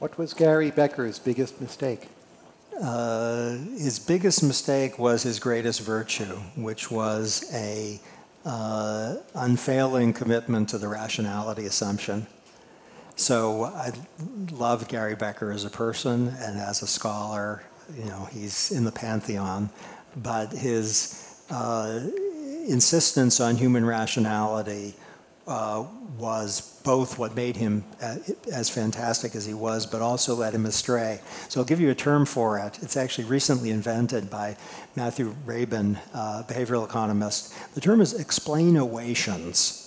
What was Gary Becker's biggest mistake? Uh, his biggest mistake was his greatest virtue, which was a uh, unfailing commitment to the rationality assumption. So I love Gary Becker as a person and as a scholar. You know, he's in the pantheon, but his uh, insistence on human rationality uh, was both what made him uh, as fantastic as he was, but also led him astray. So I'll give you a term for it. It's actually recently invented by Matthew Rabin, uh, behavioral economist. The term is explainawaytions.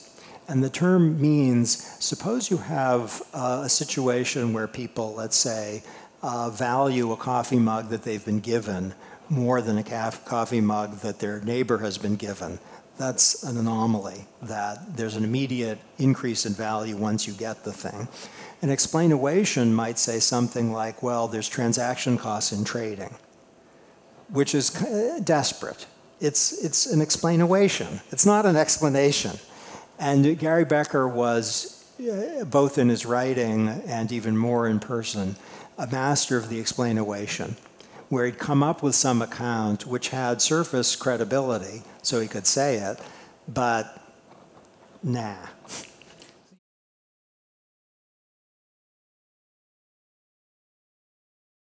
And the term means suppose you have uh, a situation where people, let's say, uh, value a coffee mug that they've been given more than a coffee mug that their neighbor has been given. That's an anomaly, that there's an immediate increase in value once you get the thing. An explainawaytion might say something like, well, there's transaction costs in trading, which is desperate. It's, it's an explanation. It's not an explanation. And Gary Becker was, both in his writing and even more in person, a master of the explanation, where he'd come up with some account which had surface credibility, so he could say it, but nah.